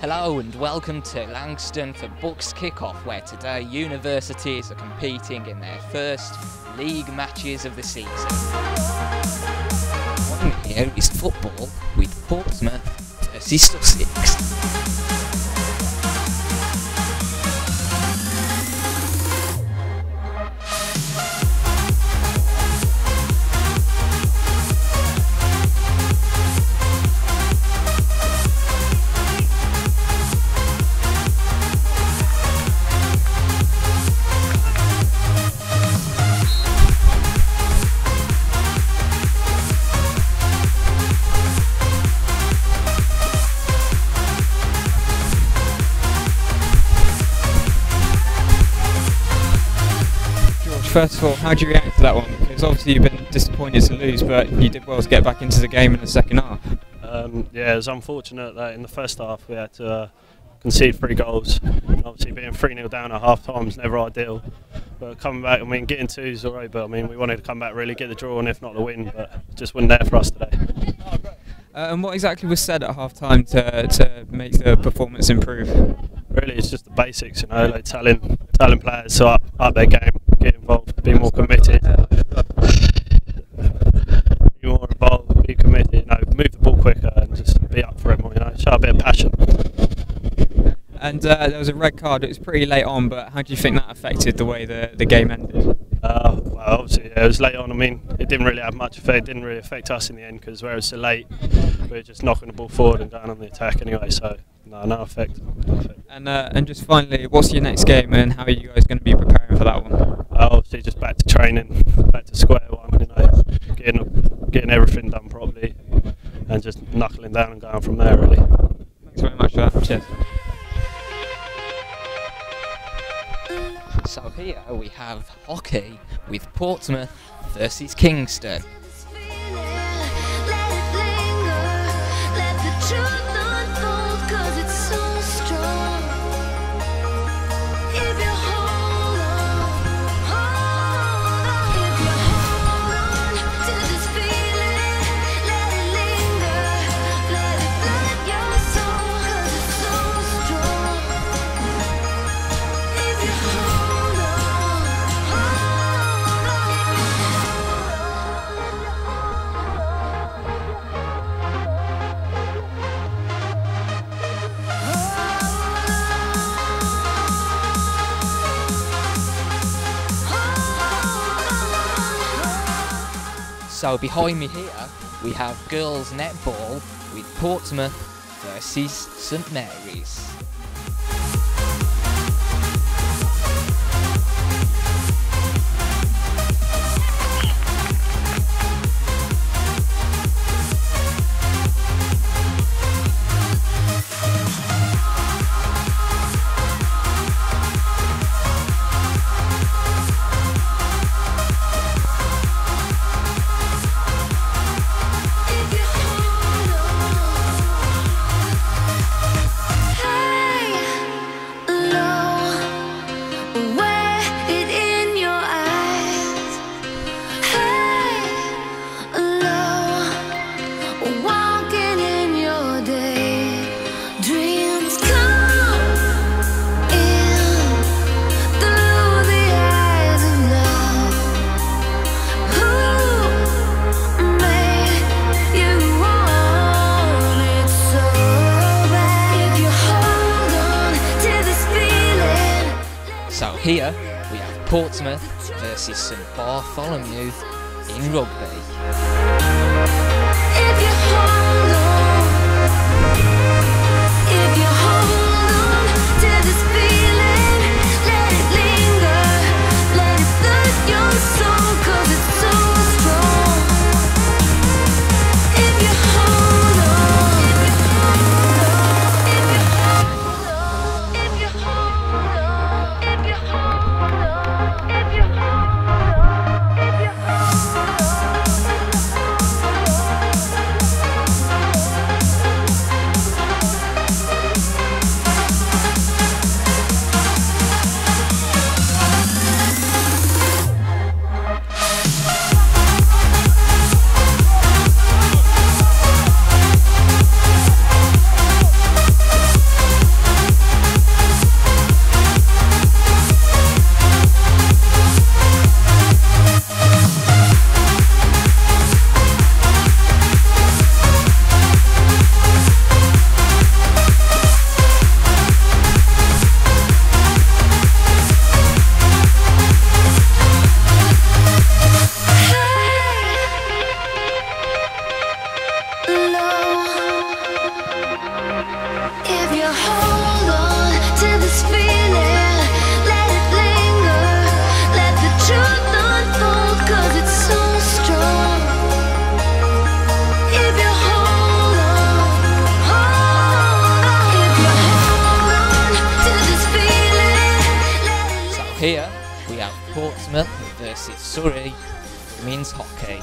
Hello and welcome to Langstone for BUCS Kickoff, where today universities are competing in their first league matches of the season. Here is football with Portsmouth versus Sussex. First of all, how do you react to that one? Because obviously you've been disappointed to lose, but you did well to get back into the game in the second half. Um, yeah, it was unfortunate that in the first half we had to uh, concede three goals. And obviously, being 3 0 down at half time is never ideal. But coming back, I mean, getting two is alright, but I mean, we wanted to come back really, get the draw, and if not the win, but just wasn't there for us today. Uh, and what exactly was said at half time to, to make the performance improve? Really, it's just the basics, you know, like telling, telling players to up, up their game, get involved, be more committed. Be more involved, be committed, you know, move the ball quicker and just be up for it more, you know, show a bit of passion. And uh, there was a red card, it was pretty late on, but how do you think that affected the way the, the game ended? Uh, well, obviously, yeah, it was late on. I mean, it didn't really have much effect. It didn't really affect us in the end because where it was so late, we were just knocking the ball forward and going on the attack anyway. So, no, no effect. No effect. And, uh, and just finally, what's your next game and how are you guys going to be preparing for that one? Oh, Obviously, just back to training, back to square one. You know, getting getting everything done properly, and just knuckling down and going from there. Really. Thanks very much for that. Cheers. So here we have hockey with Portsmouth versus Kingston. So behind me here we have girls netball with Portsmouth versus St Mary's. Here we have Portsmouth versus St Bartholomew in rugby. Here we have Portsmouth versus Surrey women's hockey.